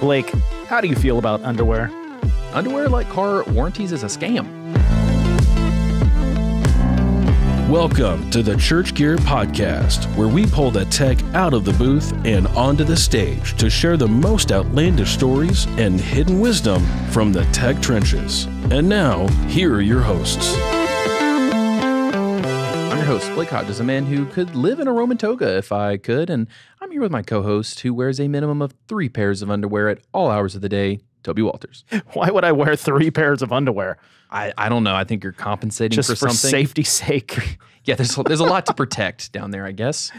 Blake, how do you feel about underwear? Underwear like car warranties is a scam. Welcome to the Church Gear Podcast, where we pull the tech out of the booth and onto the stage to share the most outlandish stories and hidden wisdom from the tech trenches. And now, here are your hosts. I'm your host, Blake Hodges, a man who could live in a Roman toga if I could, and I'm here with my co-host who wears a minimum of three pairs of underwear at all hours of the day, Toby Walters. Why would I wear three pairs of underwear? I, I don't know. I think you're compensating Just for, for, something. safety's sake. Yeah, there's there's a lot to protect down there, I guess.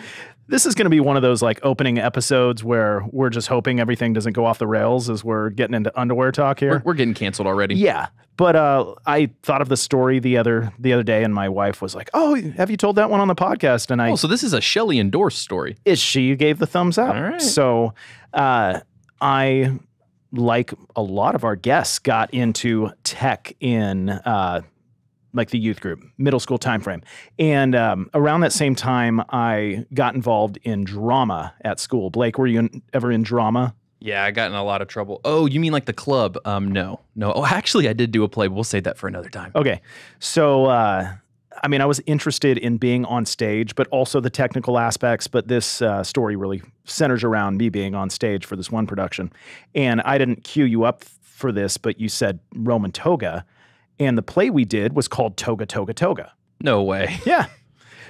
This is going to be one of those like opening episodes where we're just hoping everything doesn't go off the rails as we're getting into underwear talk here. We're, we're getting canceled already. Yeah, but uh, I thought of the story the other the other day, and my wife was like, "Oh, have you told that one on the podcast?" And I, Oh, so this is a Shelley endorsed story. is she gave the thumbs up. All right. So, uh, I like a lot of our guests got into tech in uh, like the youth group, middle school time frame, and um, around that same time, I got involved in drama at school. Blake, were you in, ever in drama? Yeah, I got in a lot of trouble. Oh, you mean like the club? Um, no, no. Oh, actually, I did do a play. But We'll save that for another time. Okay. So, uh, I mean, I was interested in being on stage, but also the technical aspects. But this uh, story really centers around me being on stage for this one production. And I didn't cue you up for this, but you said Roman toga. And the play we did was called Toga, Toga, Toga. No way. Yeah.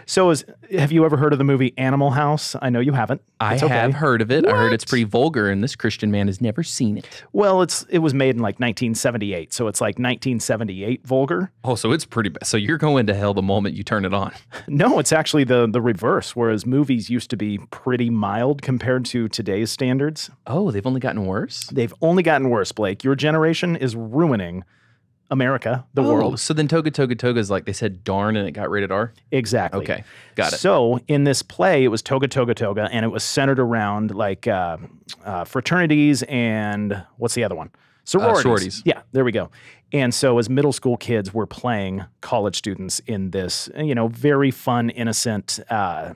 So, is, have you ever heard of the movie Animal House? I know you haven't. I okay. have heard of it. I heard it's pretty vulgar, and this Christian man has never seen it. Well, it's it was made in like 1978, so it's like 1978 vulgar. Oh, so it's pretty bad. So you're going to hell the moment you turn it on. No, it's actually the the reverse. Whereas movies used to be pretty mild compared to today's standards, Oh, they've only gotten worse. they've only gotten worse. Blake, your generation is ruining America, the Oh, world. So then Toga Toga Toga is like they said darn and it got rated R. Exactly. Okay, got it. So in this play, it was Toga Toga Toga, and it was centered around like uh, uh, fraternities and what's the other one? Sororities. sororities. Yeah, there we go. And so as middle school kids, we're playing college students in this, you know, very fun, innocent uh,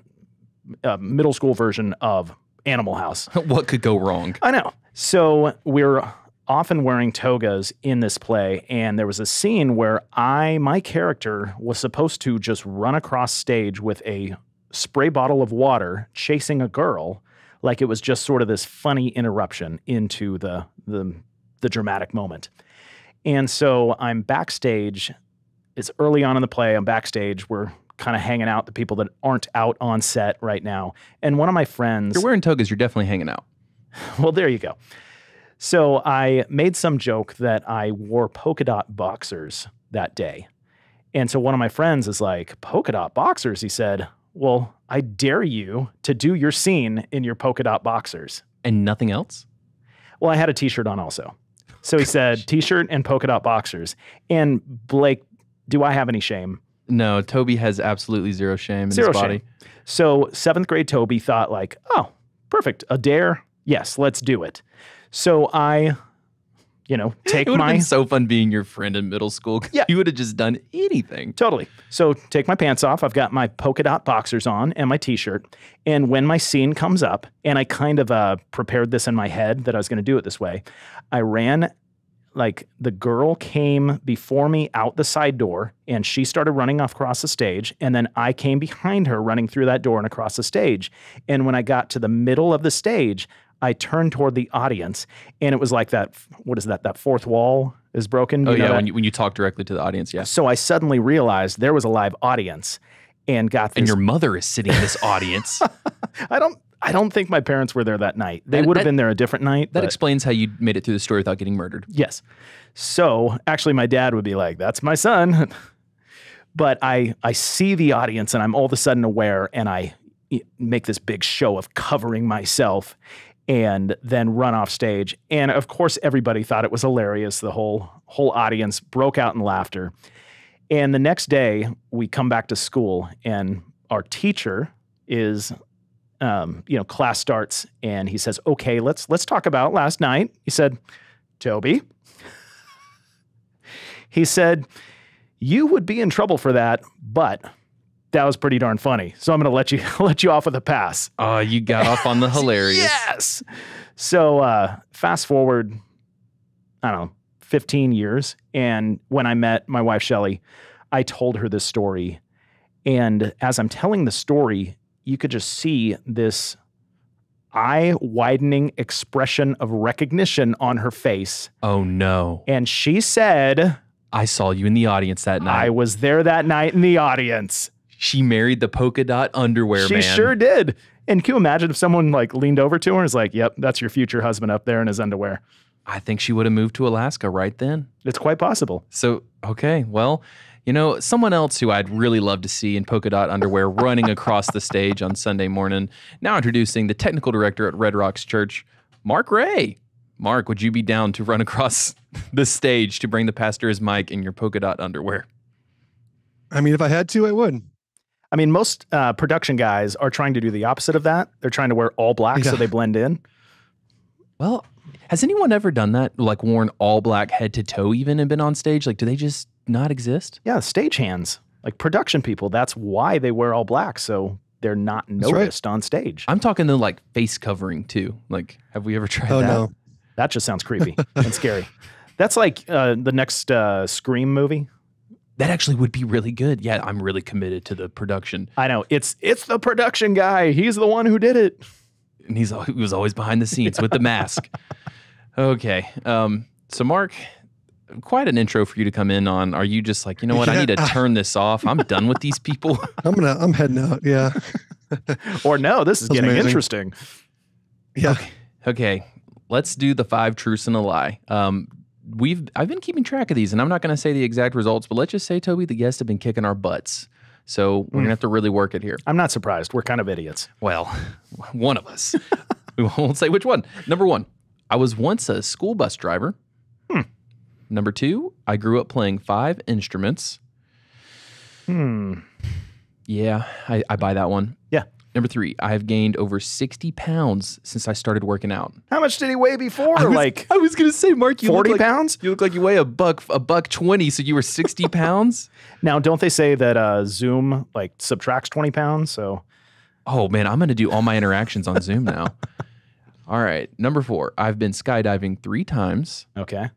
uh, middle school version of Animal House. what could go wrong? I know. So we're often wearing togas in this play, and there was a scene where I, my character, was supposed to just run across stage with a spray bottle of water, chasing a girl, like it was just sort of this funny interruption into the the, the dramatic moment. And so I'm backstage. It's early on in the play. I'm backstage. We're kind of hanging out, the people that aren't out on set right now. And one of my friends. You're wearing togas. You're definitely hanging out. Well, there you go. So I made some joke that I wore polka dot boxers that day. And so one of my friends is like, polka dot boxers? He said, Well, I dare you to do your scene in your polka dot boxers. And nothing else? Well, I had a t shirt on also. So he said, T shirt and polka dot boxers. And Blake, do I have any shame? No, Toby has absolutely zero shame in Zero his body. shame. So seventh grade Toby thought like, oh, perfect, a dare. Yes, let's do it. So I, you know, take It would have my been so fun being your friend in middle school. Yeah. You would have just done anything. totally. So take my pants off. I've got my polka dot boxers on and my t-shirt. And when my scene comes up, and I kind of uh, prepared this in my head that I was going to do it this way, I ran like the girl came before me out the side door and she started running off across the stage and then I came behind her running through that door and across the stage and when I got to the middle of the stage I turned toward the audience and it was like that what is that that fourth wall is broken Oh You know yeah, that? when you when you talk directly to the audience, yeah. so I suddenly realized there was a live audience and got this And your mother is sitting in this audience. I don't I don't think my parents were there that night. They That- would have that- been there a different night. That but- explains how you made it through the story without getting murdered. Yes. So actually, my dad would be like, "That's my son," but I I see the audience and I'm all of a sudden aware, and I eh, make this big show of covering myself, and then run off stage. And of course, everybody thought it was hilarious. The whole whole audience broke out in laughter. And the next day, we come back to school, and our teacher is um, you know, class starts and he says, "Okay, let's let's talk about last night." He said, "Toby," he said, "You would be in trouble for that, but that was pretty darn funny. So I'm going to let you let you off with a pass. Oh, you got off on the hilarious. Yes. So uh, fast forward, I don't know, 15 years, and when I met my wife Shelly, I told her this story, and as I'm telling the story, you could just see this eye widening expression of recognition on her face, Oh no. and she said, I saw you in the audience that night. "I was there that night in the audience." She married the polka dot underwear she man. She sure did. And can you imagine if someone like leaned over to her and was like, "Yep, that's your future husband up there in his underwear." I think she would have moved to Alaska right then. It's quite possible. So, okay, well, you know, someone else who I'd really love to see in polka dot underwear running across the stage on Sunday morning. Now introducing the technical director at Red Rocks Church, Mark Wray. Mark, would you be down to run across the stage to bring the pastor his mic in your polka dot underwear? I mean, if I had to, I would. I mean, most uh, production guys are trying to do the opposite of that. They're trying to wear all black so they blend in. Well, has anyone ever done that? Like worn all black head to toe even and been on stage? Like, do they just not exist? Yeah, stage hands, like production people. That's why they wear all black, so they're not right. noticed on stage. I'm talking the like face covering too. Like, have we ever tried Oh that? no. That just sounds creepy and scary. That's like uh, the next uh, Scream movie. That actually would be really good. Yeah, I'm really committed to the production. I know it's it's the production guy. He's the one who did it. and he's he was always behind the scenes with the mask. Okay, um, so Mark, quite an intro for you to come in on. Are you just like, you know what? I need to Yeah. turn this off. I'm done with these people. I'm gonna. I'm heading out. Yeah. Or no, this is That's getting amazing. interesting. Yeah. okay, let's do the five truths and a lie. Um, we've I've been keeping track of these, and I'm not going to say the exact results, but let's just say Toby, the guests have been kicking our butts. So we're gonna have to really work it here. I'm not surprised. We're kind of idiots. Well, one of us. we won't say which one. Number one, I was once a school bus driver. Hmm. Number two, I grew up playing five instruments. Hmm. Yeah, I, I buy that one. Yeah. Number three, I have gained over 60 pounds since I started working out. How much did he weigh before? I was, like I was gonna say, Mark, you look 40 like, pounds? You look like you weigh a buck, a buck twenty, so you were 60 pounds. Now, don't they say that uh, Zoom like subtracts 20 pounds? So Oh man, I'm gonna do all my interactions on Zoom now. all right, number four, I've been skydiving three times. okay.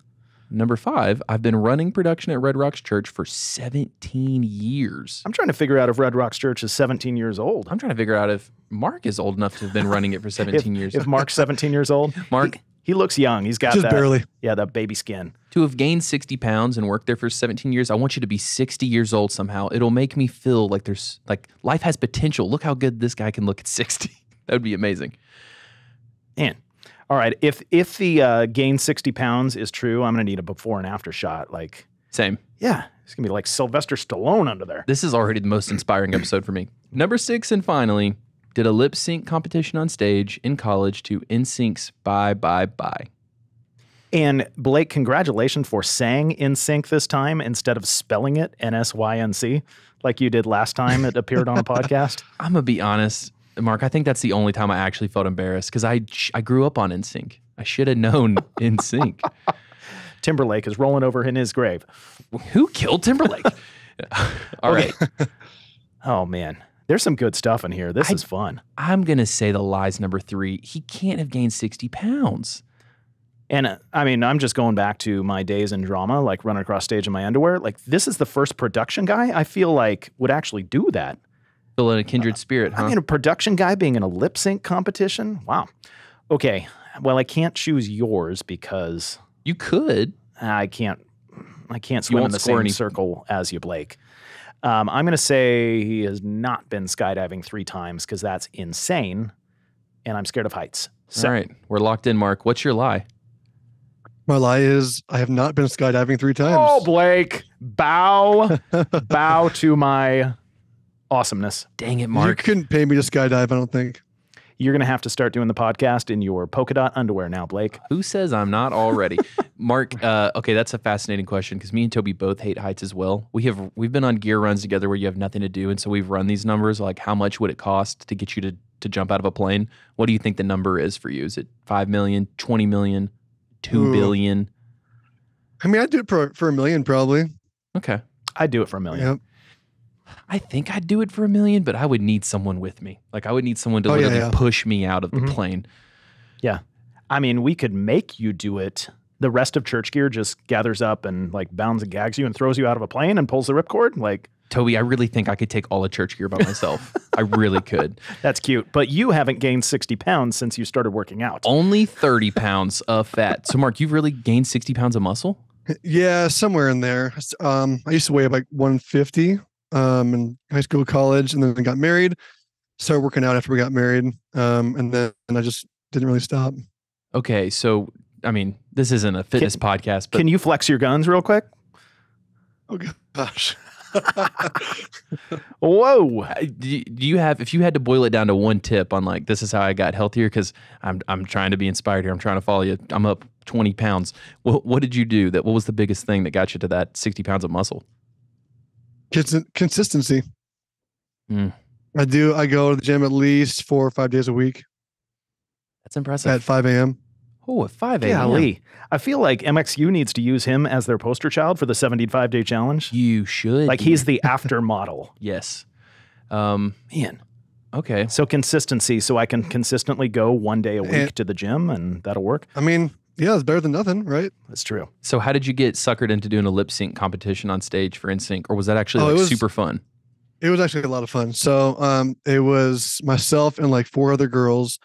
Number five, I've been running production at Red Rocks Church for 17 years. I'm trying to figure out if Red Rocks Church is 17 years old. I'm trying to figure out if Mark is old enough to have been running it for 17 if, years. If Mark's 17 years old, Mark, he, he looks young. He's got Just that, barely. yeah, that baby skin. to have gained 60 pounds and worked there for 17 years, I want you to be 60 years old somehow. It'll make me feel like there's like life has potential. Look how good this guy can look at 60. that would be amazing. Man. All right. If if the uh, gain 60 pounds is true, I'm gonna need a before and after shot. Like, Same. yeah, it's gonna be like Sylvester Stallone under there. This is already the most inspiring episode for me. Number six, and finally, did a lip sync competition on stage in college to NSYNC's Bye Bye Bye. And Blake, congratulations for saying in sync this time instead of spelling it N S Y N C like you did last time it appeared on a podcast. I'm gonna be honest, Mark. I think that's the only time I actually felt embarrassed because I I grew up on NSYNC. I should have known NSYNC. Timberlake is rolling over in his grave. Who killed Timberlake? All right, Oh man, there's some good stuff in here. This I- is fun. I'm gonna say the lies number three. He can't have gained 60 pounds. And uh, I mean, I'm just going back to my days in drama, like running across stage in my underwear. Like this is the first production guy I feel like would actually do that. Still in a kindred spirit, huh? I mean, a production guy being in a lip sync competition. Wow. Okay. Well, I can't choose yours because you could. I can't. I can't swim in the score same any- circle as you, Blake. Um, I'm going to say he has not been skydiving three times because that's insane, and I'm scared of heights. So All right, we're locked in, Mark. What's your lie? My lie is I have not been skydiving three times. Oh, Blake, bow, bow to my awesomeness. Dang it, Mark. you couldn't pay me to skydive. I don't think. You're going to have to start doing the podcast in your polka dot underwear now, Blake. Who says I'm not already? Mark, uh, okay, that's a fascinating question because me and Toby both hate heights as well. We have we've been on gear runs together where you have nothing to do, and so we've run these numbers like how much would it cost to get you to to jump out of a plane? What do you think the number is for you? Is it 5 million, 20 million, two Ooh. billion? I mean, I'd do it for for a million probably. Okay. I'd do it for a million. Yep. I think I'd do it for a million, but I would need someone with me. Like I would need someone to Oh, literally yeah. push me out of the Mhm. plane. Yeah. I mean, we could make you do it. The rest of church gear just gathers up and like bounds and gags you and throws you out of a plane and pulls the ripcord. Like Toby, I really think I could take all of church gear by myself. I really could. that's cute. But you haven't gained 60 pounds since you started working out. Only 30 pounds of fat. So, Mark, you've really gained 60 pounds of muscle? Yeah, somewhere in there. Um, I used to weigh like 150 um, in high school, college, and then I got married. Started working out after we got married, um, and then and I just didn't really stop. Okay. So, I mean, this isn't a fitness podcast, but Can you flex your guns real quick? Oh gosh. Whoa. Do you, do you have if you had to boil it down to one tip on like this is how I got healthier because I'm I'm trying to be inspired here I'm trying to follow you I'm up 20 pounds what, what did you do that what was the biggest thing that got you to that 60 pounds of muscle Cons- consistency. Mm. I do. I go to the gym at least four or five days a week that's impressive at 5 a.m. oh at 5 a.m Golly. I feel like MXU needs to use him as their poster child for the 75 day challenge. you should Like he's the after model. yes um Man. okay So consistency, so I can consistently go one day a week And- to the gym and that'll work. I mean, yeah, it's better than nothing, right? That's true. so how did you get suckered into doing a lip sync competition on stage for NSYNC or was that actually Oh, like was- super fun It was actually a lot of fun. So um, it was myself and like four other girls,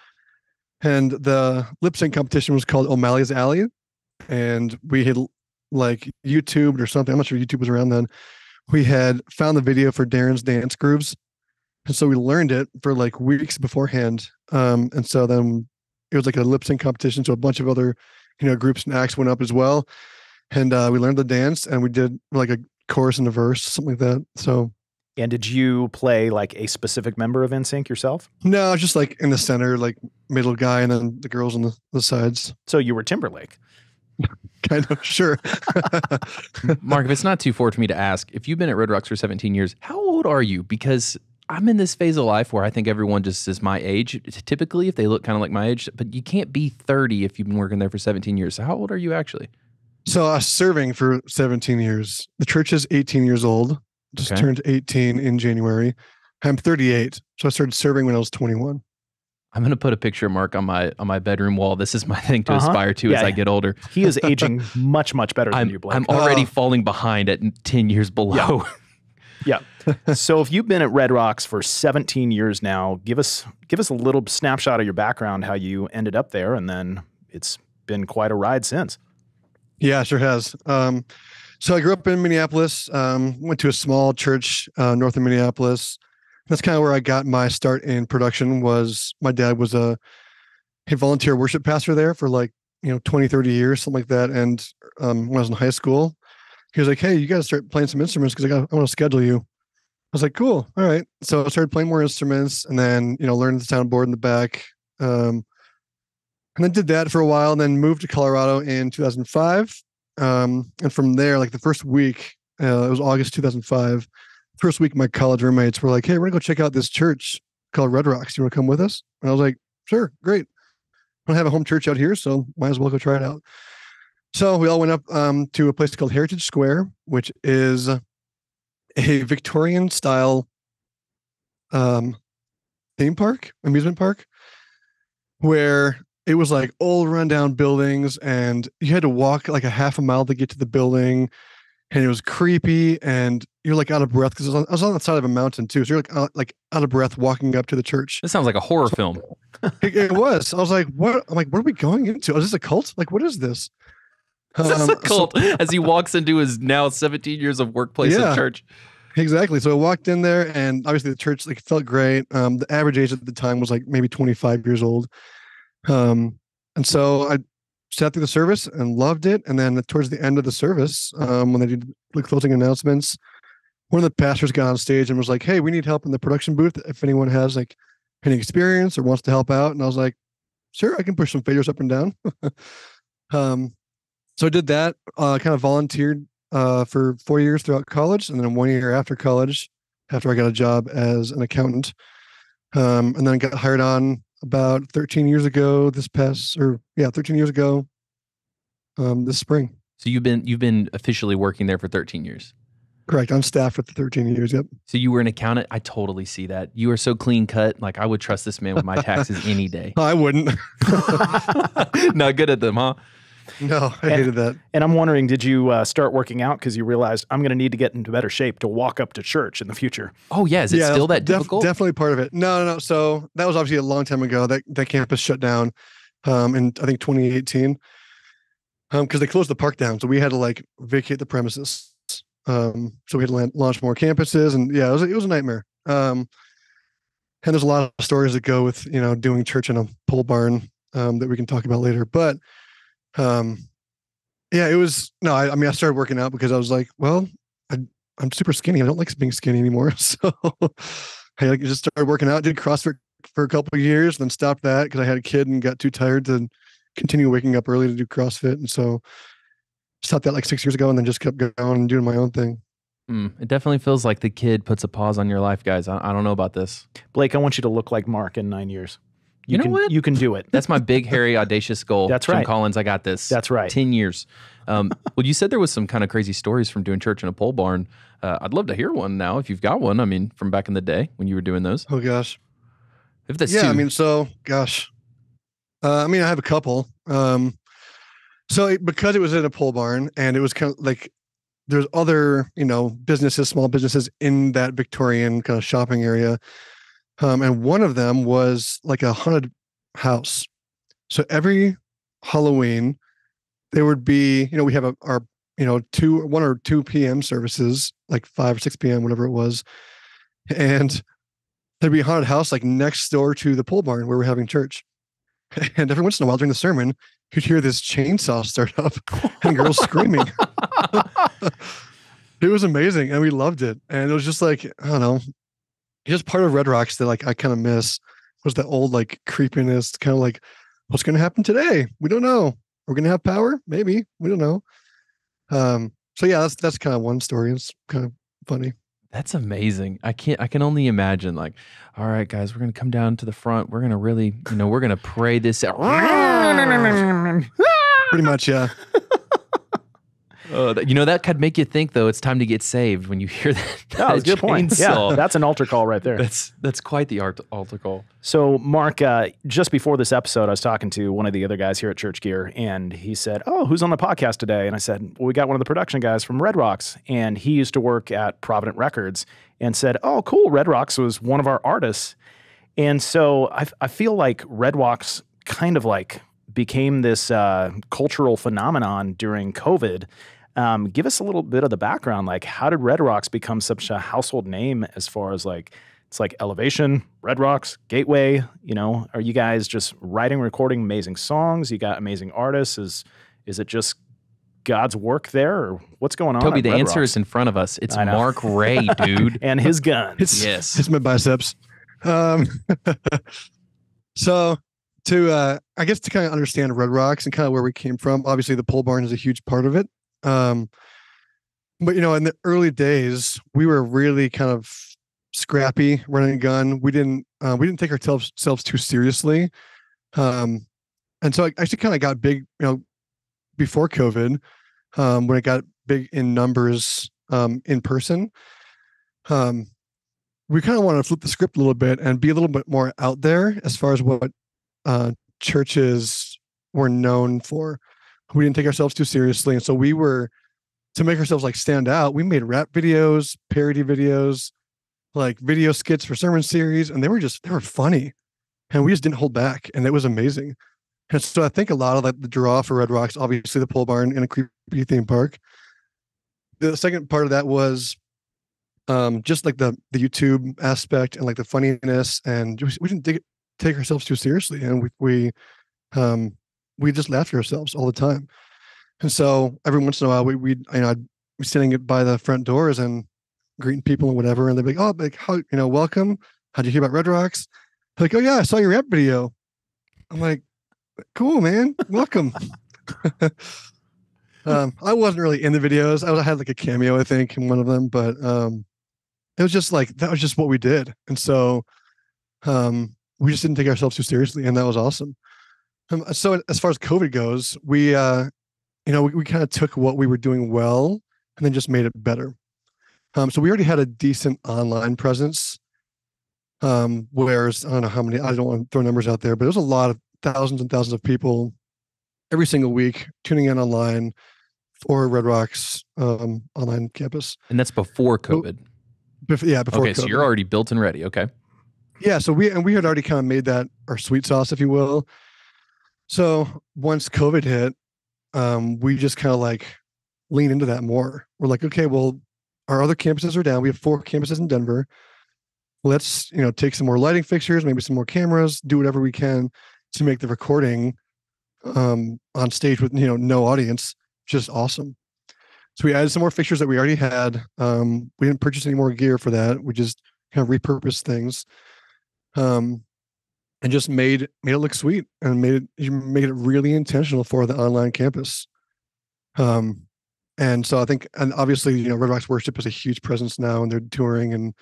and the lip sync competition was called O'Malley's Alley, and we had like YouTube or something. I'm not sure YouTube was around then. We had found the video for Darrin's dance grooves, and so we learned it for like weeks beforehand. Um, and so then it was like a lip sync competition. So a bunch of other you know groups and acts went up as well, and uh, we learned the dance and we did like a chorus and a verse, something like that. So And did you play like a specific member of NSYNC yourself? No, just like in the center, like middle guy, and then the girls on the, the sides. So you were Timberlake. Kind of sure. Mark, if it's not too forward for me to ask, if you've been at Red Rocks for 17 years, how old are you? Because I'm in this phase of life where I think everyone just is my age, typically, if they look kind of like my age, but you can't be 30 if you've been working there for 17 years. So how old are you actually? so I was serving for 17 years. The church is 18 years old. Just Okay. turned 18 in January. I'm 38, so I started serving when I was 21. I'm gonna put a picture of Mark on my on my bedroom wall. This is my thing to Uh-huh. aspire to as Yeah. I get older. He is aging much, much better than I'm, you, Blake. I'm already Oh. falling behind at 10 years below. so if you've been at Red Rocks for 17 years now, give us give us a little snapshot of your background, how you ended up there, and then it's been quite a ride since. Yeah, sure has. Um, so I grew up in Minneapolis. Um, went to a small church uh, north of Minneapolis. That's kind of where I got my start in production. Was my dad was a a volunteer worship pastor there for like you know 20, 30 years, something like that. And um, when I was in high school, he was like, "Hey, you got to start playing some instruments because I got I want to schedule you." I was like, "Cool, all right." So I started playing more instruments, and then you know learned the soundboard in the back. Um, and then did that for a while and then moved to colorado in 2005 um, and from there like the first week uh, it was august 2005 first week my college roommates were like hey we're gonna go check out this church called red rocks you want to come with us and i was like sure great i don't have a home church out here so might as well go try it out so we all went up um, to a place called heritage square which is a victorian style um, theme park amusement park where it was like old rundown buildings and you had to walk like a half a mile to get to the building and it was creepy and you're like out of breath because I, was on- I was on the side of a mountain too so you're like out, like out of breath walking up to the church. This sounds like a horror film. it, it was. I was like what i'm like what are we going into? Is this a cult? Like what is this? This is Um, a so- cult as he walks into his now 17 years of workplace Yeah. at church. Exactly. So I walked in there, and obviously the church like felt great. Um, the average age at the time was like maybe 25 years old. Um, and so I sat through the service and loved it. And then towards the end of the service, um, when they did the closing announcements, one of the pastors got on stage and was like, "Hey, we need help in the production booth. If anyone has like any experience or wants to help out," and I was like, "Sure, I can push some faders up and down." um, so I did that. Uh, kind of volunteered uh, for four years throughout college, and then one year after college, after I got a job as an accountant, um, and then got hired on about 13 years ago. This past, or yeah, 13 years ago, um, this spring. So you've been you've been officially working there for 13 years. Correct. I'm staff for 13 years. Yep. So you were an accountant. I totally see that. You are so clean cut. Like I would trust this man with my taxes any day. I wouldn't. Not good at them, huh? No, I hated that. And I'm wondering, did you uh, start working out because you realized I'm going to need to get into better shape to walk up to church in the future? Oh yeah, is it still that def- difficult? Definitely part of it. No, no, no. So that was obviously a long time ago. That that campus shut down um, in I think 2018 because um, they closed the park down. So we had to like vacate the premises. Um, so we had to land, launch more campuses, and yeah, it was it was a nightmare. Um, and there's a lot of stories that go with you know doing church in a pole barn um, that we can talk about later. But um, yeah, it was no. I, I mean, I started working out because I was like, well, I, I'm super skinny. I don't like being skinny anymore. So I like just started working out. Did CrossFit for a couple years, then stopped that because I had a kid and got too tired to continue waking up early to do CrossFit. And so stopped that like six years ago and then just kept going and doing my own thing. Mm, it definitely feels like the kid puts a pause on your life, guys. I, I don't know about this. Blake, I want you to look like Mark in nine years. You know can, what? You can do it. That's my big, hairy, audacious goal. That's Jim right. Collins, I got this. That's right. 10 years. Um, well, you said there was some kind of crazy stories from doing church in a pole barn. Uh, I'd love to hear one now if you've got one. I mean, from back in the day when you were doing those. Oh gosh. If that's yeah, too, I mean, so gosh, uh, I mean, I have a couple. Um, so it, because it was in a pole barn and it was kind of like there's other, you know, businesses, small businesses in that Victorian kind of shopping area, um, and one of them was like a haunted house. So every Halloween, there would be, you know, we have a, our, you know, two, one or two p.m. services, like five or six p.m., whatever it was, and there'd be a haunted house like next door to the pole barn where we're having church. And every once in a while during the sermon, you'd hear this chainsaw start up and girls screaming. it was amazing and we loved it. And it was just like, I don't know, just part of Red Rocks that like I kind of miss was that old like creepiness, kind of like, what's gonna happen today? We don't know. We're gonna have power? Maybe. We don't know. Um, so yeah, that's that's kind of one story. It's kind of funny. That's amazing. I can't. I can only imagine. Like, all right, guys, we're gonna come down to the front. We're gonna really, you know, we're gonna pray this out. Pretty much, yeah. That- you know that could make you think though. It's time to get saved when you hear that. That's a that good point. Yeah, that's an altar call right there. that's that's quite the art, altar call. So, Mark, uh, just before this episode, I was talking to one of the other guys here at Church Gear, and he said, "Oh, who's on the podcast today?" And I said, "Well, we got one of the production guys from Red Rocks, and he used to work at Provident Records." And said, "Oh, cool, Red Rocks was one of our artists." And so I, I feel like Red Rocks kind of like became this uh, cultural phenomenon during COVID. Um, give us a little bit of the background. Like, how did Red Rocks become such a household name as far as like it's like Elevation, Red Rocks, Gateway. You know, are you guys just writing, recording amazing songs? You got amazing artists. Is is it just God's work there, or what's going on? Toby, at the Red answer Rocks? is in front of us. It's Mark Wray, dude. and his guns. It's yes. it's my biceps. Um, so to uh, I guess to kind of understand Red Rocks and kind of where we came from. Obviously, the pole barn is a huge part of it. Um, but you know, in the early days, we were really kind of scrappy, running a gun. We didn't uh, we didn't take ourselves too seriously. Um, and so I actually kind of got big, you know, before COVID, um, when it got big in numbers um, in person. Um, we kind of want to flip the script a little bit and be a little bit more out there as far as what uh, churches were known for. We didn't take ourselves too seriously, and so we were to make ourselves like stand out. We made rap videos, parody videos, like video skits for sermon series, and they were just they were funny, and we just didn't hold back, and it was amazing. And so I think a lot of like the draw for Red Rocks, obviously the pole barn and a creepy theme park. The second part of that was um just like the the youtube aspect and like the funniness and we didn't take, take ourselves too seriously and we we um we just laughed at ourselves all the time. And so every once in a while we we you know i'd be sitting by the front doors and greeting people and whatever and they'd be like oh like how you know welcome. How'd you hear about red rocks? They're like oh yeah i saw your rap video. I'm like cool man. Welcome. Um i wasn't really in the videos. I, was, I had like a cameo i think in one of them but um it was just like that was just what we did. And so um we just didn't take ourselves too seriously and that was awesome um, so as far as covid goes we uh you know we, we kind of took what we were doing well and then just made it better Um, so we already had a decent online presence. Um, whereas I don't know how many, I don't want to throw numbers out there, but there's a lot of thousands and thousands of people every single week tuning in online for Red Rocks um, online campus. And that's before COVID. Bef- yeah, before okay, so you're already built and ready. Okay. Yeah, so we and we had already kind of made that our sweet sauce, if you will. So once COVID hit, um, we just kind of like lean into that more. We're like, okay, well, our other campuses are down. We have four campuses in Denver. Let's you know take some more lighting fixtures, maybe some more cameras, do whatever we can to make the recording um, on stage with you know no audience just awesome. So we added some more fixtures that we already had. Um, we didn't purchase any more gear for that. We just kind of repurposed things um, and just made made it look sweet and made it you made it really intentional for the online campus. Um, and so I think, and obviously, you know, Red Rocks Worship is a huge presence now, and they're touring and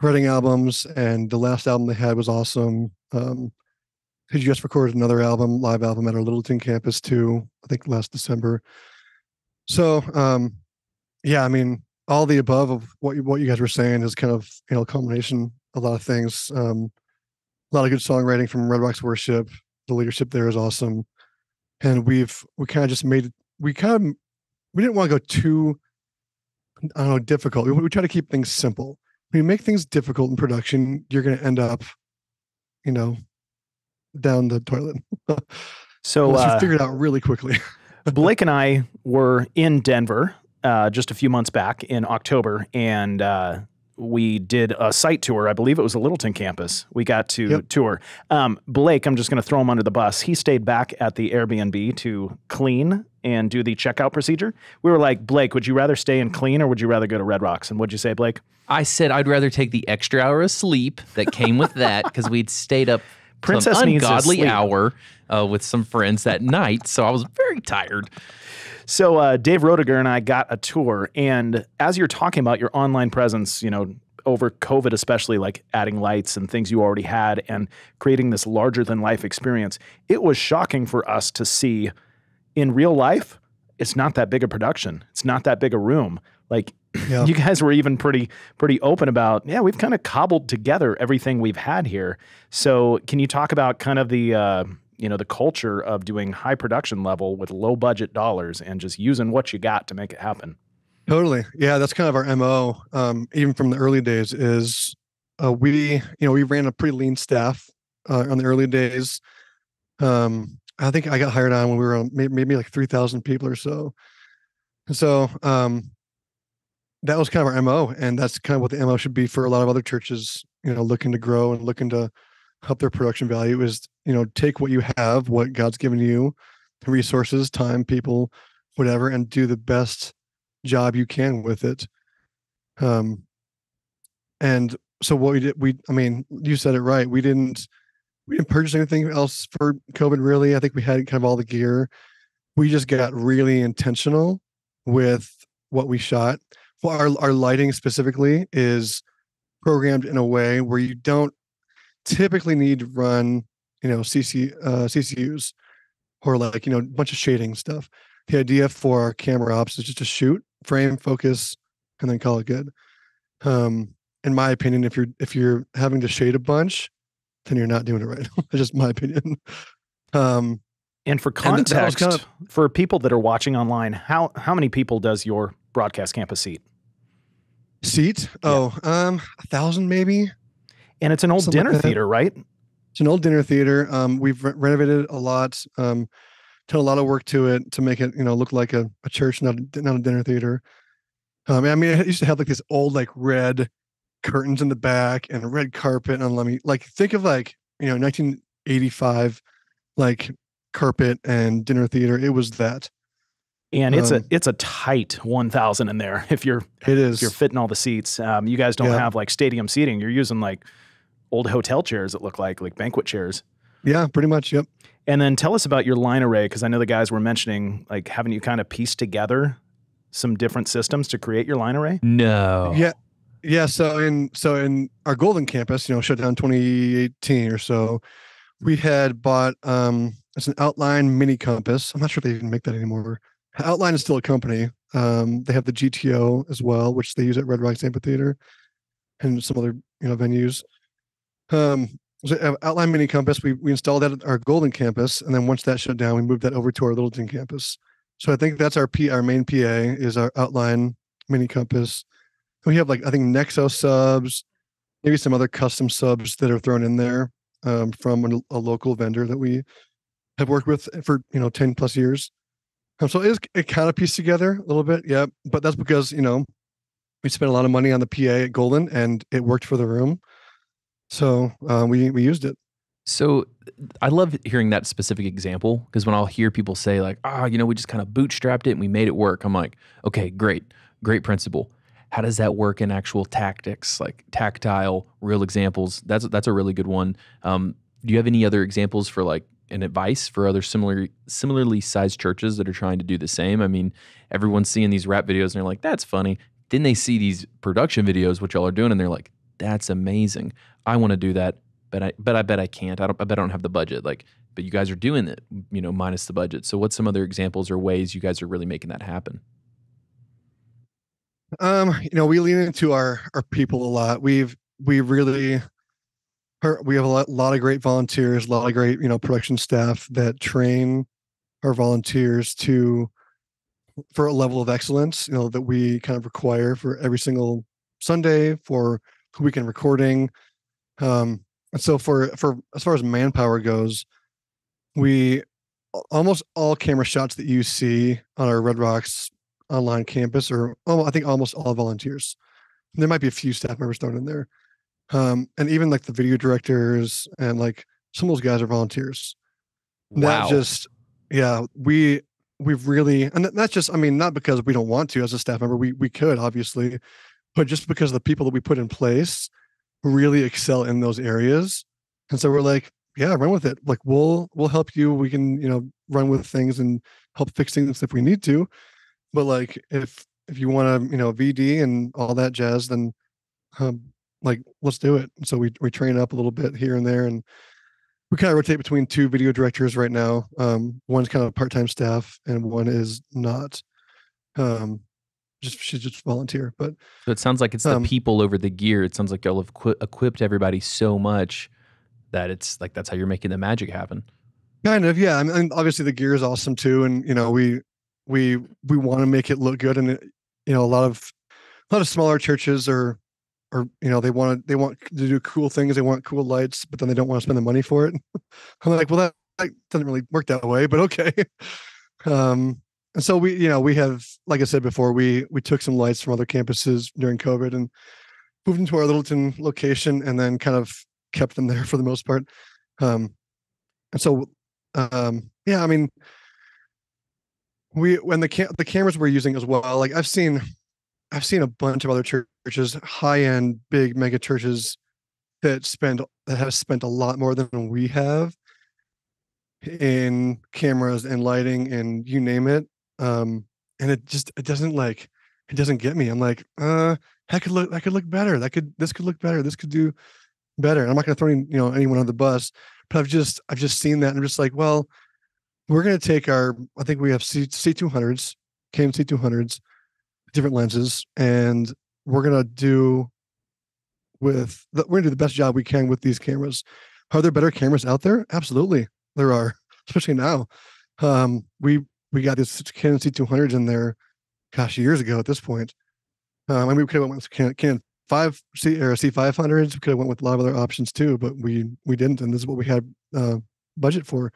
writing albums. And the last album they had was awesome. Um, they just recorded another album, live album at our Littleton campus too. I think last December. So, um, yeah, I mean, all the above of what you, what you guys were saying is kind of you know a culmination a lot of things. Um, a lot of good songwriting from Red Rocks Worship. The leadership there is awesome, and we've we kind of just made it. We kind of we didn't want to go too I don't know difficult. We, we try to keep things simple. When you make things difficult in production, you're going to end up, you know, down the toilet. So uh, you figure it out really quickly. Blake and I were in Denver uh, just a few months back in October, and uh, we did a site tour. I believe it was the Littleton campus. We got to Yep. tour. Um, Blake, I'm just going to throw him under the bus. He stayed back at the Airbnb to clean and do the checkout procedure. We were like, Blake, would you rather stay and clean, or would you rather go to Red Rocks? And what'd you say, Blake? I said I'd rather take the extra hour of sleep that came with that because we'd stayed up Princess some needs to ungodly hour uh, with some friends that night, so I was very tired. So uh, Dave Rodiger and I got a tour, and as you're talking about your online presence, you know, over COVID, especially like adding lights and things you already had, and creating this larger than life experience, it was shocking for us to see in real life. It's not that big a production. It's not that big a room. Like Yeah. you guys were even pretty pretty open about, yeah, we've kind of cobbled together everything we've had here. So can you talk about kind of the uh, you know the culture of doing high production level with low budget dollars and just using what you got to make it happen? Totally. Yeah, that's kind of our MO. Um, even from the early days is uh, we, you know, we ran a pretty lean staff uh, on the early days. Um, I think I got hired on when we were maybe, maybe like 3,000 people or so. And so um, that was kind of our MO. And that's kind of what the MO should be for a lot of other churches, you know, looking to grow and looking to help their production value is, you know, take what you have, what God's given you, resources, time, people, whatever, and do the best job you can with it. Um, and so what we did, we, I mean, you said it right. We didn't, we didn't purchase anything else for COVID really. I think we had kind of all the gear. We just got really intentional with what we shot. Well, our, our lighting specifically is programmed in a way where you don't typically need to run, you know, CC, uh, CCUs or like, you know, a bunch of shading stuff. The idea for our camera ops is just to shoot, frame, focus, and then call it good. Um, in my opinion, if you're if you're having to shade a bunch, then you're not doing it right. That's just my opinion. Um, And for And context, kind of- for people that are watching online, how how many people does your broadcast campus seat? seat, oh, um, a thousand maybe. And it's an old Something dinner that. theater, right? It's an old dinner theater. Um, we've re- renovated a lot. Um, done a lot of work to it to make it, you know, look like a, a church, not a, not a dinner theater. Um, I mean, it used to have like this old, like red curtains in the back and a red carpet. And let me like think of like you know 1985, like carpet and dinner theater. It was that. And it's a Um, it's a tight 1,000 in there if you're It is. if you're fitting all the seats. Um, you guys don't Yeah. have like stadium seating. You're using like old hotel chairs that look like like banquet chairs. yeah, pretty much. Yep. And then tell us about your line array because I know the guys were mentioning like haven't you kind of pieced together some different systems to create your line array? No. Yeah. Yeah. So in so in our Golden campus, you know, shut down 2018 or so, we had bought um it's an outline mini compass. I'm not sure if they even make that anymore. Outline is still a company. Um, they have the GTO as well, which they use at Red Rocks Amphitheater and some other you know venues. Um, so uh, Outline Mini Compass, we we installed that at our Golden campus, and then once that shut down, we moved that over to our Littleton campus. So I think that's our P, our main PA is our Outline Mini Compass. We have like I think Nexo subs, maybe some other custom subs that are thrown in there um, from a, a local vendor that we have worked with for you know 10 plus years um, so it, is, it kind of pieced together a little bit yeah but that's because you know we spent a lot of money on the pa at golden and it worked for the room so uh, we we used it So I love hearing that specific example because when I'll hear people say like, ah, you know, we just kind of bootstrapped it and we made it work. I'm like, okay, great, great principle. How does that work in actual tactics, like tactile, real examples? That's that's a really good one. Um, do you have any other examples for like an advice for other similar similarly sized churches that are trying to do the same? I mean, everyone's seeing these rap videos and they're like, that's funny. Then they see these production videos, which y'all are doing, and they're like, that's amazing. I want to do that but I but I bet I can't. I don't I bet I don't have the budget. Like, but you guys are doing it, you know, minus the budget. So what's some other examples or ways you guys are really making that happen? Um, you know, we lean into our our people a lot. We've we really we have a lot, lot of great volunteers, a lot of great, you know, production staff that train our volunteers to for a level of excellence, you know, that we kind of require for every single Sunday for weekend recording. Um, and so for for as far as manpower goes, we almost all camera shots that you see on our Red Rocks online campus are oh, I think almost all volunteers. There might be a few staff members thrown in there. Um, and even like the video directors and like some of those guys are volunteers. Wow. That just yeah, we we've really and that's just I mean not because we don't want to as a staff member we we could obviously, but just because of the people that we put in place really excel in those areas. And so we're like, yeah, run with it. Like we'll we'll help you. We can, you know, run with things and help fix things if we need to. But like if if you want to, you know, VD and all that jazz, then um, like let's do it. so we we train up a little bit here and there and we kind of rotate between two video directors right now. Um, one's kind of part-time staff and one is not. Um, just she's just volunteer. But So it sounds like it's the Um, people over the gear. It sounds like y'all have equi- equipped everybody so much that it's like that's how you're making the magic happen. kind of yeah. I mean, obviously the gear is awesome too, and you know we we we want to make it look good, and it, you know a lot of a lot of smaller churches are or you know they want to they want to do cool things, they want cool lights, but then they don't want to spend the money for it. I'm like, well that, that doesn't really work that way, but okay. um, and so we you know we have like I said before, we we took some lights from other campuses during COVID and moved into our Littleton location, and then kind of kept them there for the most part. Um, and so um yeah i mean we when the cam- the cameras we're using as well like i've seen i've seen a bunch of other churches high end big mega churches that spend that have spent a lot more than we have in cameras and lighting and you name it um and it just it doesn't like it doesn't get me i'm like uh that could look that could look better that could this could look better this could do better and i'm not going to throw any, you know anyone on the bus but I've just I've just seen that and I'm just like, well, we're gonna take our I think we have C C two hundreds, KMC two hundreds, different lenses, and we're gonna do with the, we're gonna do the best job we can with these cameras. Are there better cameras out there? Absolutely, there are, especially now. Um, we we got these Canon C two hundreds in there, gosh, years ago at this point. Um, I mean, we could have went with Canon, Canon five C or C five hundreds. We could have went with a lot of other options too, but we we didn't, and this is what we had uh, budget for.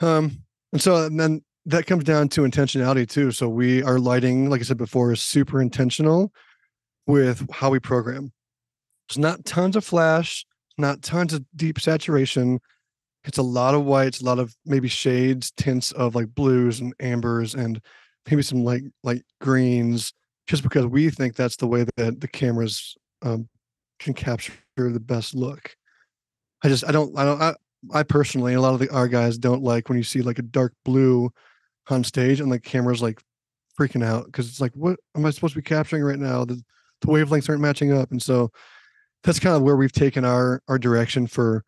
Um, and so and then that comes down to intentionality too. So we our lighting, like I said before, is super intentional with how we program. It's not tons of flash, not tons of deep saturation. It's a lot of whites, a lot of maybe shades, tints of like blues and ambers, and maybe some like like greens just because we think that's the way that the cameras um, can capture the best look. I just I don't I don't I, I personally a lot of the our guys don't like when you see like a dark blue on stage and the camera's like freaking out because it's like what am I supposed to be capturing right now? The, the wavelengths aren't matching up, and so that's kind of where we've taken our our direction for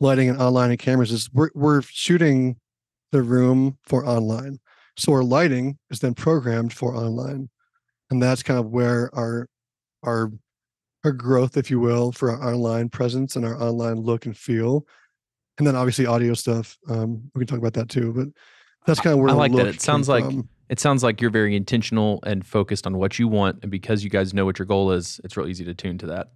lighting and online and cameras is we're we're shooting the room for online So our lighting is then programmed for online, and that's kind of where our our our growth, if you will, for our online presence and our online look and feel, and then obviously audio stuff. Um, we can talk about that too, but that's kind of where I like that. It sounds like from. it sounds like you're very intentional and focused on what you want, and because you guys know what your goal is, it's real easy to tune to that.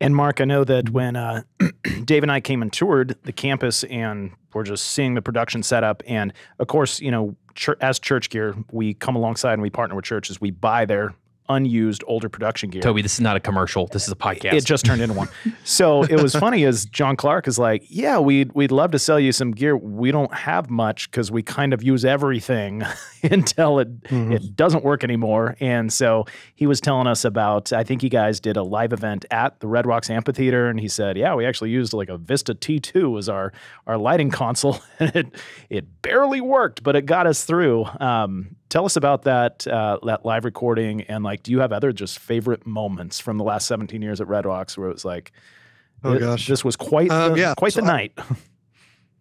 And Mark, I know that when uh, Dave and I came and toured the campus and we're just seeing the production setup, and of course, you know, as church gear, we come alongside and we partner with churches. We buy their unused older production gear. Toby, this is not a commercial. This is a podcast. It just turned into one. So it was funny as John Clark is like, yeah, we'd we'd love to sell you some gear. We don't have much because we kind of use everything until it Mhm. it doesn't work anymore. And so he was telling us about. I think you guys did a live event at the Red Rocks Amphitheater, and he said, yeah, we actually used like a Vista T2 as our our lighting console, and it it barely worked, but it got us through. Um, tell us about that uh, that live recording, and like, do you have other just favorite moments from the last 17 years at Red Rocks where it was like, Oh, gosh. this was quite Um, the, yeah, quite so the I- night.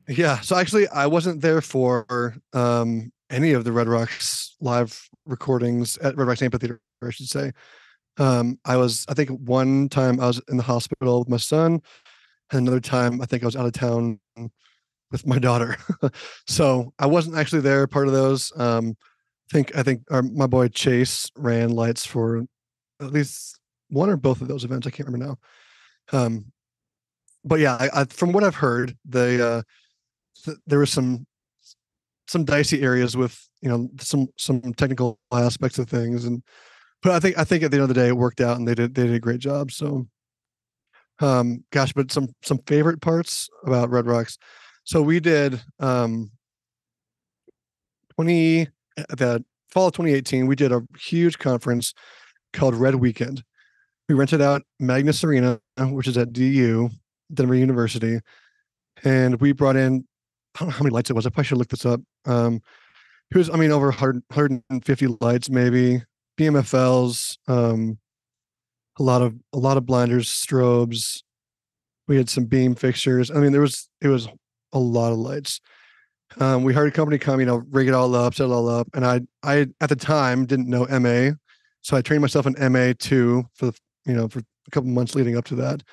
Yeah. So actually, I wasn't there for um, any of the Red Rocks live recordings at Red Rocks Amphitheater, I should say. Um, I was, I think, one time I was in the hospital with my son, and another time I think I was out of town with my daughter. so I wasn't actually there. Part of those. Um, think I think our, my boy Chase ran lights for at least one or both of those events. I can't remember now. Um, but yeah, I, I, from what I've heard, the uh, th- there was some some dicey areas with you know some some technical aspects of things and but i think i think at the end of the day it worked out and they did they did a great job so um gosh but some some favorite parts about red rocks so we did um 20 at the fall of 2018 we did a huge conference called red weekend we rented out magness arena which is at du denver university and we brought in I don't know how many lights it was. I probably should look this up. Um, it was, I mean, over 100, 150 lights, maybe BMFLs, um, a lot of a lot of blinders, strobes. We had some beam fixtures. I mean, there was it was a lot of lights. Um, we hired a company come, you know, rig it all up, set it all up, and I I at the time didn't know MA, so I trained myself in MA two for the you know for a couple months leading up to that.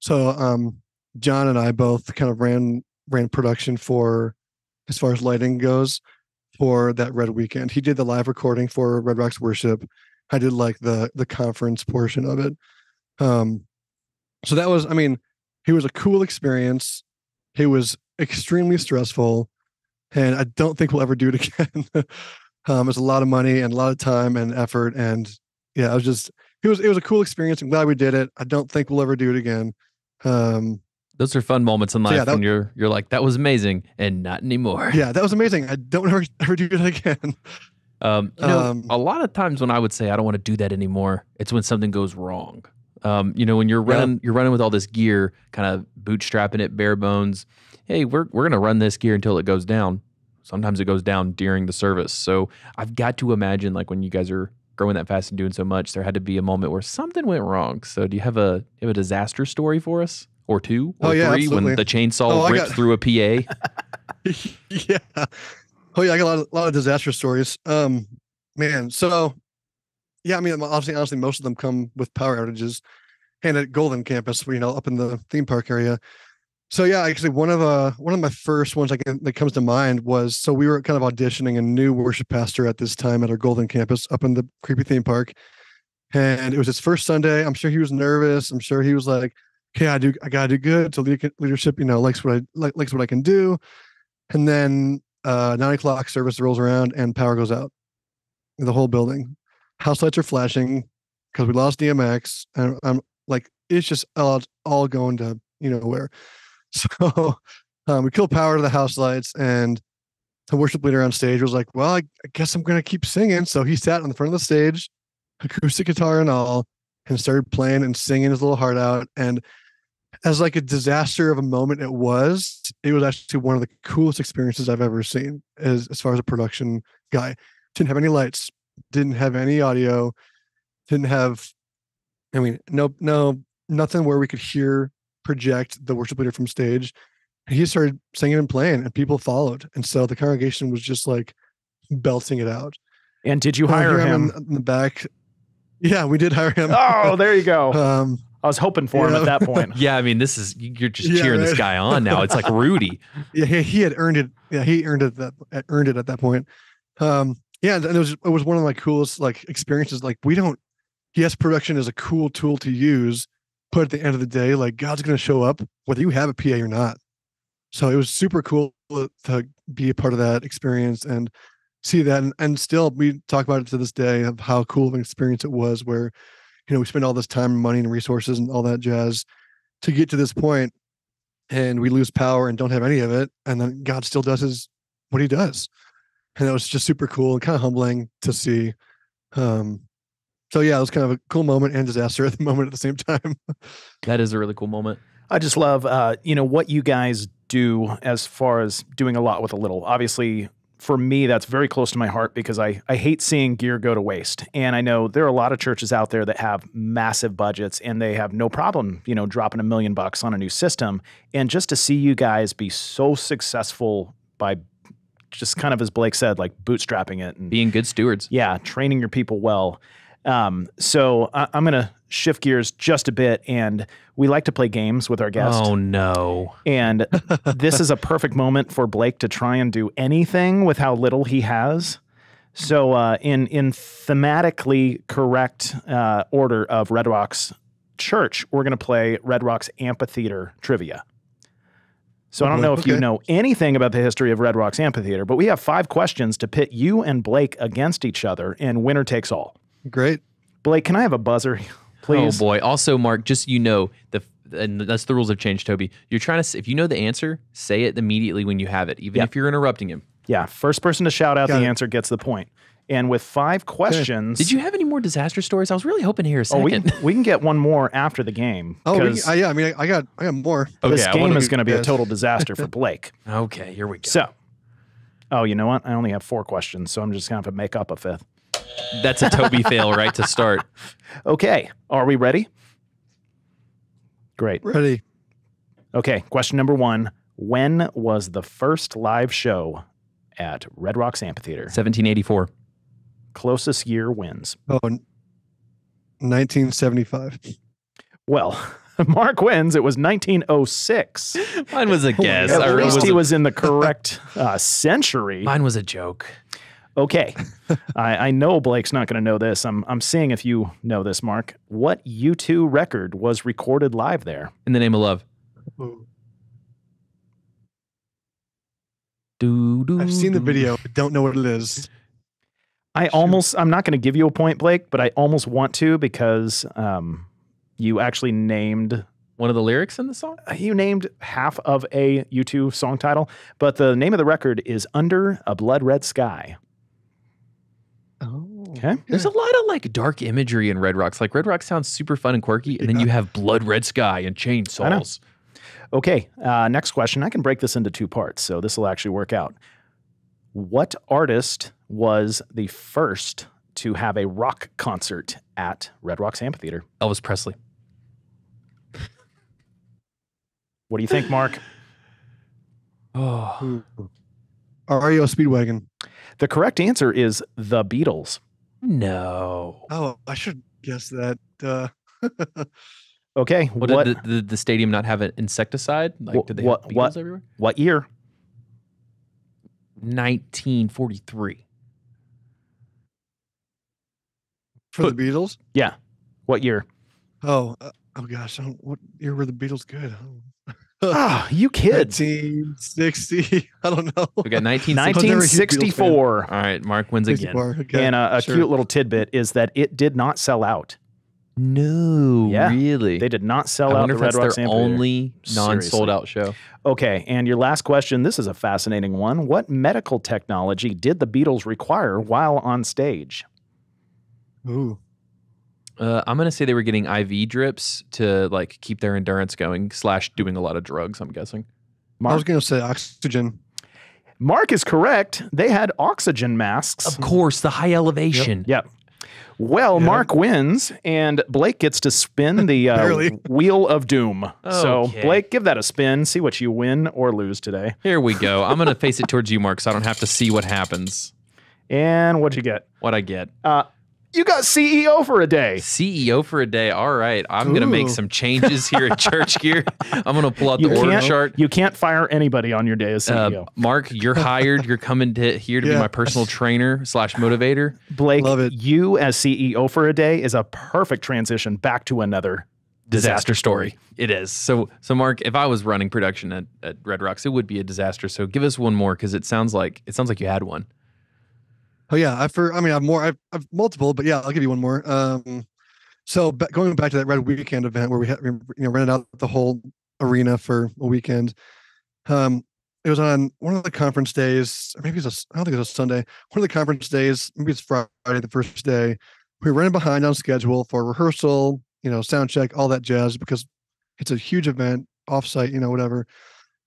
So um, John and I both kind of ran ran production for as far as lighting goes for that red weekend. He did the live recording for red rocks worship. I did like the the conference portion of it. Um so that was i mean it was a cool experience. It was extremely stressful and i don't think we'll ever do it again um it's a lot of money and a lot of time and effort and yeah it was just it was it was a cool experience i'm glad we did it i don't think we'll ever do it again um Those are fun moments in So, life yeah, that- when you're you're like, that was amazing, and not anymore. yeah that was amazing i don't ever ever do it again Um, you know, Um, a lot of times when I would say I don't want to do that anymore, it's when something goes wrong. Um, you know, when you're Yeah. running, you're running with all this gear, kind of bootstrapping it bare bones. Hey, we're we're gonna run this gear until it goes down. Sometimes it goes down during the service. So I've got to imagine, like when you guys are growing that fast and doing so much, there had to be a moment where something went wrong. So do you have a you have a disaster story for us, or two, or Oh, yeah, three, absolutely. when the chainsaw Oh, ripped got- through a PA? yeah. Oh yeah, I got a lot of, lot of disaster stories. Um, man. So, yeah, I mean, obviously, honestly, most of them come with power outages, and at Golden Campus, you know, up in the theme park area. So yeah, actually, one of uh one of my first ones can, that comes to mind was so we were kind of auditioning a new worship pastor at this time at our Golden Campus up in the creepy theme park, and it was his first Sunday. I'm sure he was nervous. I'm sure he was like, "Okay, I do, I gotta do good." So leadership, you know, likes what I like, likes what I can do, and then uh, nine o'clock service rolls around and power goes out in the whole building. House lights are flashing because we lost DMX, and I'm like, it's just all, all going to you know where. So um, we killed power to the house lights, and the worship leader on stage was like, "Well, I, I guess I'm gonna keep singing." So he sat on the front of the stage, acoustic guitar and all, and started playing and singing his little heart out. And as like a disaster of a moment it was, it was actually one of the coolest experiences I've ever seen as as far as a production guy. Didn't have any lights, didn't have any audio, didn't have I mean, no no nothing where we could hear project the worship leader from stage. And he started singing and playing and people followed. And so the congregation was just like belting it out. And did you Uh, hire here him? in, in the back? Yeah, we did hire him. Oh, there you go. um, I was hoping for him at that point. Yeah, I mean, this is you're just Yeah, cheering this guy on now. It's like Rudy. yeah, he, he had earned it. Yeah, he earned it that earned it at that point. Um, yeah, and it was it was one of my coolest like experiences. Like we don't. Yes, production is a cool tool to use, but at the end of the day, like God's going to show up whether you have a PA or not. So it was super cool to be a part of that experience and see that. And, and still, we talk about it to this day of how cool of an experience it was. Where, you know, we spend all this time, and money, and resources, and all that jazz to get to this point, and we lose power and don't have any of it, and then God still does his what He does, and it was just super cool and kind of humbling to see. Um, so yeah, it was kind of a cool moment and disaster at the moment at the same time. That is a really cool moment. I just love, uh, you know, what you guys do as far as doing a lot with a little. Obviously, for me, that's very close to my heart because I, I hate seeing gear go to waste. And I know there are a lot of churches out there that have massive budgets and they have no problem, you know, dropping a million bucks on a new system. And just to see you guys be so successful by just kind of, as Blake said, like bootstrapping it and Being good stewards. yeah, training your people well. Um, so I, I'm going to shift gears just a bit, and we like to play games with our guests. Oh no. And this is a perfect moment for Blake to try and do anything with how little he has. So, uh, in in thematically correct uh, order of Red Rocks Church, we're going to play Red Rocks Amphitheater trivia. So I don't know if you know anything about the history of Red Rocks Amphitheater, but we have five questions to pit you and Blake against each other, and winner takes all. Great. Blake, can I have a buzzer, please? Oh boy. Also, Mark, just so you know, the and that's the rules have changed, Toby. You're trying to if you know the answer, say it immediately when you have it, even Yep. if you're interrupting him. Yeah, first person to shout out Got the it. answer gets the point. And with five questions, Did you have any more disaster stories? I was really hoping to hear a Oh, we can, we can get one more after the game. Oh, we, 'cause uh, yeah. I mean, I, I got I got more. okay, this I game is going to be a total disaster for Blake. Okay, here we go. So, oh, you know what? I only have four questions, so I'm just going to have to make up a fifth. That's a Toby fail right to start. Okay, are we ready? Great. Ready. Okay, question number one When was the first live show at Red Rocks Amphitheater? 1784. Closest year wins. Oh, 1975. Well, Mark wins. It was 1906. Mine was a guess. At least was he a- was in the correct uh, century. Mine was a joke. Okay. I, I know Blake's not going to know this. I'm, I'm seeing if you know this, Mark. What U2 record was recorded live there? In the name of love. Ooh. Do, do, I've seen the video. but don't know what it is. I Shoot. almost, I'm not going to give you a point, Blake, but I almost want to because um, you actually named, One of the lyrics in the song? you named half of a U2 song title, but the name of the record is Under a Blood Red Sky. Okay. There's a lot of like dark imagery in Red Rocks. Like Red Rocks sounds super fun and quirky, and then you have blood red sky and chainsaws. Okay, uh, next question. I can break this into two parts, so this will actually work out. What artist was the first to have a rock concert at Red Rocks Amphitheater? Elvis Presley. What do you think, Mark? Oh, Ooh. REO Speedwagon. the correct answer is the Beatles. No. Oh, I should guess that. Uh, Okay, What, what did the, the, the stadium not have an insecticide? Like, Wha- did they what- have beetles what- everywhere? what year? 1943. for the Beatles. Yeah, what year? Oh, uh, oh gosh. I don't, what year were the Beatles good? Oh. Ah, you kids. 1960. I don't know. We got 1960. never a huge Beatles fan. 1964. All right, Mark wins again. Okay. And uh, a sure. cute little tidbit is that it did not sell out. No, Yeah, really? They did not I sell out wonder the if Red that's Rocks their Amphitheater. only non-sold out show. Okay, and your last question. This is a fascinating one. What medical technology did the Beatles require while on stage? Ooh. Uh, I'm gonna say they were getting IV drips to like keep their endurance going, slash doing a lot of drugs. I'm guessing. I was going to say oxygen. Mark is correct. They had oxygen masks. Of course, the high elevation. Yep. Well, Yeah. Mark wins, and Blake gets to spin the uh, Barely. wheel of doom. So, Blake, give that a spin. See what you win or lose today. Here we go. I'm gonna face it towards you, Mark, so I don't have to see what happens. And what'd you get? What I get? Uh, you got CEO for a day. CEO for a day. All right. I'm gonna make some changes here at Church Gear. I'm gonna pull out You the org chart. you can't fire anybody on your day as Uh, CEO. Mark, you're hired. You're coming to here to be my personal trainer slash motivator. Blake, love it. you as CEO for a day is a perfect transition back to another disaster story. It is. So so Mark, if I was running production at, at Red Rocks, it would be a disaster. So give us one more because it sounds like it sounds like you had one. Oh yeah, I for I mean I've more I've, I've multiple, but yeah, I'll give you one more. Um, so ba- going back to that Red Weekend event where we had you know rented out the whole arena for a weekend. Um, it was on one of the conference days, or maybe it was a, I don't think it was a Sunday. One of the conference days, maybe it's Friday, the first day. We were running behind on schedule for rehearsal, you know, sound check, all that jazz, because it's a huge event, offsite, you know, whatever.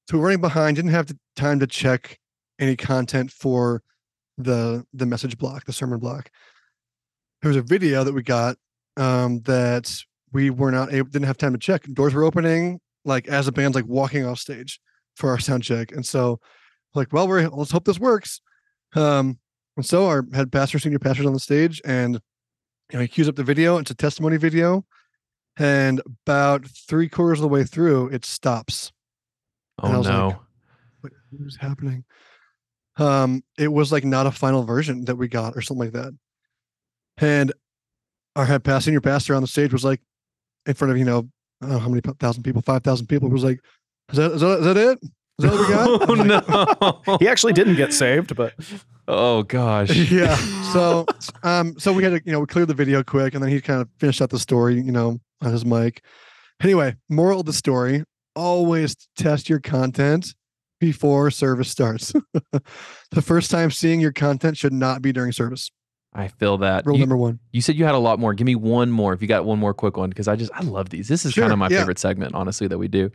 So we're running behind, didn't have the time to check any content for the the message block, the sermon block. There was a video that we got um, that we were not able, didn't have time to check. Doors were opening, like as the band's like walking off stage for our sound check, and so like, well, we're let's hope this works. Um, and so our head pastor, senior pastor's on the stage, and you know he cues up the video. It's a testimony video, and about three quarters of the way through, it stops. And I Oh was like, no. what was happening? Um, it was like not a final version that we got or something like that. And our head pastor, senior pastor on the stage was like, in front of, you know, I don't know how many thousand people, 5,000 people, was like, is that, is that, is that it? Is that what we got? Oh like, no. He actually didn't get saved, but oh gosh. yeah. So, um, so we had to, you know, we cleared the video quick and then he kind of finished out the story, you know, on his mic. Anyway, moral of the story always test your content before service starts. the first time seeing your content should not be during service. I feel that. Rule You, number one. you said you had a lot more. Give me one more if you got one more quick one because I just I love these. This is kind of my yeah. favorite segment, honestly, that we do.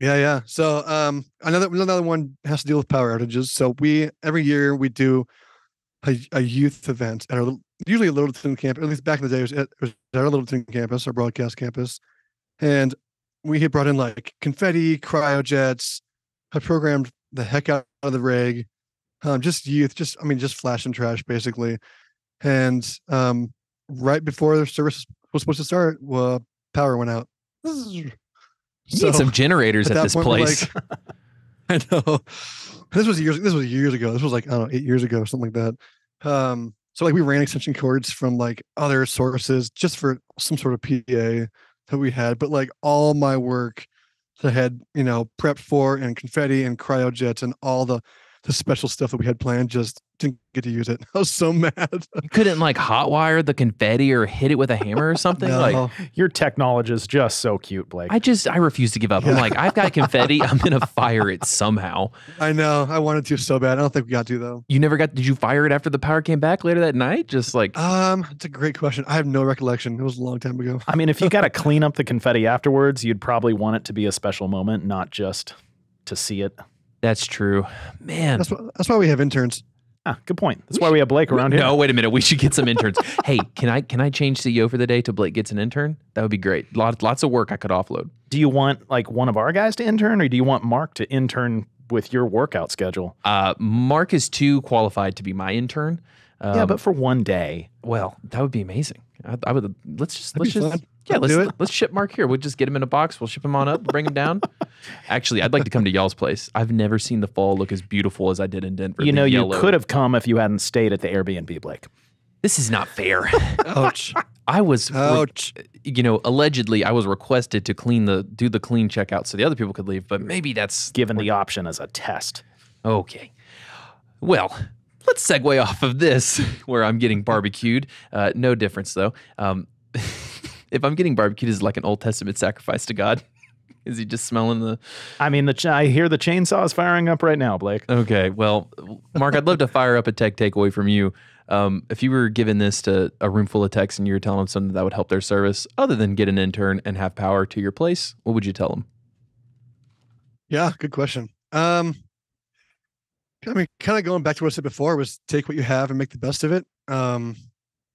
Yeah, yeah. So um another another one has to deal with power outages. So we every year we do a, a youth event at our usually a Littleton campus. At least back in the day, it was at, it was at our Littleton campus, our broadcast campus, and we had brought in like confetti, cryojets. I programmed the heck out of the rig. Um, just youth, just I mean, just flash and trash basically. And um, right before the service was supposed to start, well, power went out. You need some generators at at, this point, place. I know. This was years. This was years ago. This was like I don't know, eight years ago, something like that. Um, so like we ran extension cords from like other sources just for some sort of PA that we had. But like all my work that had, you know, prepped for and confetti and cryojets and all the the special stuff that we had planned just didn't get to use it. I was so mad. you couldn't like hotwire the confetti or hit it with a hammer or something. Like No. your technology is just so cute, Blake. I just I refuse to give up. I'm like I've got confetti. I'm gonna fire it somehow. I know. I wanted to so bad. I don't think we got to though. You never got? Did you fire it after the power came back later that night? Just like Um, it's a great question. I have no recollection. It was a long time ago. I mean, if you got to clean up the confetti afterwards, you'd probably want it to be a special moment, not just to see it. that's true, man. That's why, that's why we have interns. Ah, good point. That's why we have Blake around here. No, wait a minute. We should get some interns. hey, can I can I change CEO for the day till Blake gets an intern? That would be great. Lot, lots of work I could offload. Do you want like one of our guys to intern, or do you want Mark to intern with your workout schedule? Uh, Mark is too qualified to be my intern. Um, yeah, but for one day. well, that would be amazing. I, I would. Let's just That'd let's just fun. Yeah I'll let's do it. let's ship Mark here. We'll just get him in a box. We'll ship him on up. Bring him down. Actually, I'd like to come to y'all's place. I've never seen the fall look as beautiful as I did in Denver. You know, you yellow. could have come if you hadn't stayed at the Airbnb, Blake. This is not fair. Ouch. I was, re- Ouch. you know, allegedly I was requested to clean the do the clean checkout so the other people could leave, but maybe that's Given the option as a test. okay. Well, let's segue off of this where I'm getting barbecued. Uh, no difference though. Um, if I'm getting barbecued, is it like an Old Testament sacrifice to God? Is he just smelling the? I mean, the ch- I hear the chainsaws firing up right now, Blake. Okay, well, Mark, I'd love to fire up a tech takeaway from you. Um, if you were giving this to a room full of techs and you were telling them something that would help their service, other than get an intern and have power to your place, what would you tell them? Yeah, good question. Um, I mean, kind of going back to what I said before was take what you have and make the best of it. Um,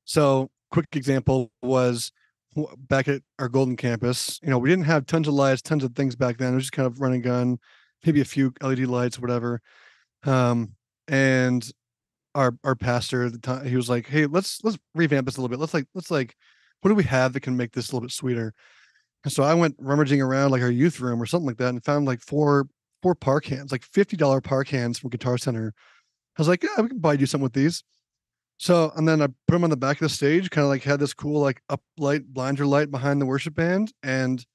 so quick example was w- back at our Golden campus. You know, we didn't have tons of lights, tons of things back then. It was just kind of run and gun, maybe a few LED lights, whatever. Um, and our our pastor at the time he was like, "Hey, let's let's revamp this a little bit. Let's like let's like, what do we have that can make this a little bit sweeter?" And so I went rummaging around like our youth room or something like that, and found like four four par cans, like fifty dollar par cans from Guitar Center. I was like, "Yeah, we can probably do something with these." So and then I put them on the back of the stage, kind of like had this cool like up light blinder light behind the worship band, and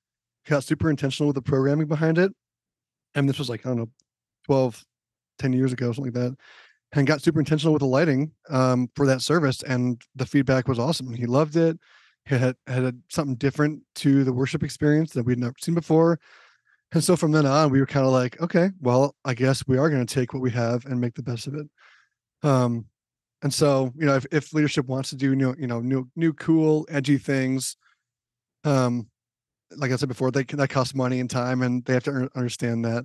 got super intentional with the programming behind it. And this was like I don't know, 12, 10 years ago, something like that and got super intentional with the lighting um, for that service. And the feedback was awesome. He loved it. He had had something different to the worship experience that we'd never seen before. And so from then on, we were kind of like, okay, well, I guess we are going to take what we have and make the best of it. Um, and so, you know, if, if leadership wants to do new, you know, new, new, cool, edgy things, um, like I said before, they that costs money and time, and they have to understand that.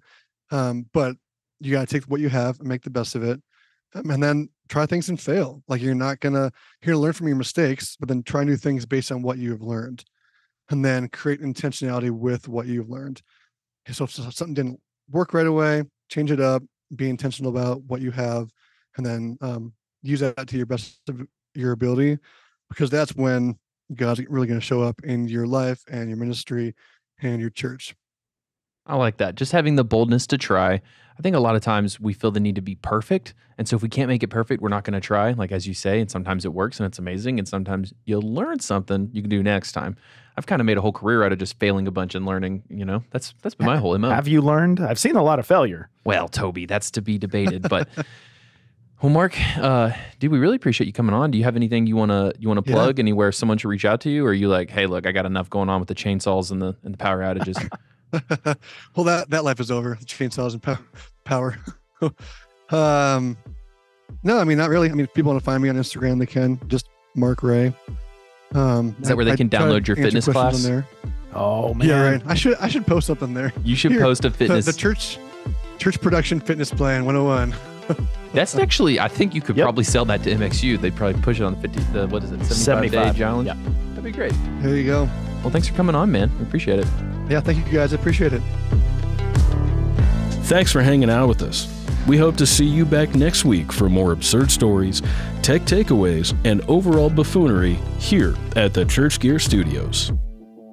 Um, but you got to take what you have and make the best of it um, and then try things and fail like you're not gonna you're gonna learn from your mistakes but then try new things based on what you've learned and then create intentionality with what you've learned so if something didn't work right away change it up be intentional about what you have and then um, use that to your best of your ability because that's when god's really going to show up in your life and your ministry and your church I like that. Just having the boldness to try. I think a lot of times we feel the need to be perfect. And so if we can't make it perfect, we're not going to try, like as you say. And sometimes it works and it's amazing. And sometimes you'll learn something you can do next time. I've kind of made a whole career out of just failing a bunch and learning, you know, that's that's been my whole MO. Have you learned? I've seen a lot of failure. Well, Toby, that's to be debated. But well, Mark, uh, dude, we really appreciate you coming on. Do you have anything you wanna you wanna plug? Yeah. Anywhere someone should reach out to you? Or are you like, hey, look, I got enough going on with the chainsaws and the and the power outages? well, that that life is over. The chainsaws and power. power. um, no, I mean not really. I mean, if people want to find me on Instagram, they can. Just Mark Wray. Um, is that where they I, can download your fitness class? there. Oh man, yeah, right. I should I should post something there. You should Here, post a fitness. The, the church church production fitness plan 101. That's actually, I think you could yep. probably sell that to MXU. They'd probably push it on the 50, the, what is it, 75, 75. day challenge? Yeah. That'd be great. There you go. Well, thanks for coming on, man. We appreciate it. Yeah, thank you guys. I appreciate it. Thanks for hanging out with us. We hope to see you back next week for more absurd stories, tech takeaways, and overall buffoonery here at the Church Gear Studios.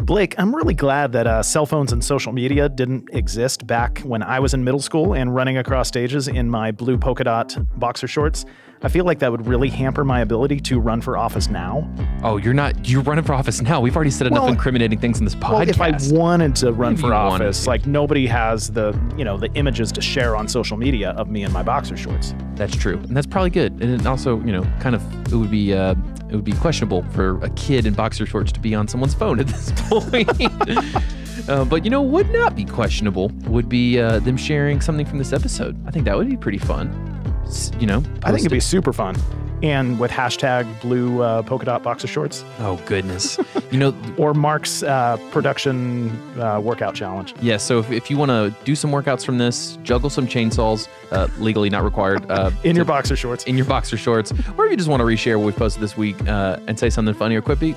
Blake, I'm really glad that uh, cell phones and social media didn't exist back when I was in middle school and running across stages in my blue polka dot boxer shorts. I feel like that would really hamper my ability to run for office now. Oh, you're not. You're running for office now. We've already said enough well, incriminating things in this podcast. Well, if I wanted to run Maybe for office, like nobody has the you know the images to share on social media of me in my boxer shorts. That's true, and that's probably good. And also, you know, kind of it would be uh, it would be questionable for a kid in boxer shorts to be on someone's phone at this point. Uh, but you know, would not be questionable would be uh, them sharing something from this episode. I think that would be pretty fun you know, I think it'd be super fun. And with hashtag blue uh, polka dot boxer shorts. Oh goodness, you know, or Mark's uh, production uh, workout challenge. Yeah. So if, if you want to do some workouts from this, juggle some chainsaws, uh, legally not required, uh, in to, your boxer shorts, in your boxer shorts, or if you just want to reshare what we posted this week uh, and say something funny or quippy,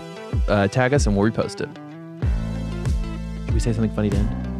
tag us and we'll repost it. Should we say something funny end?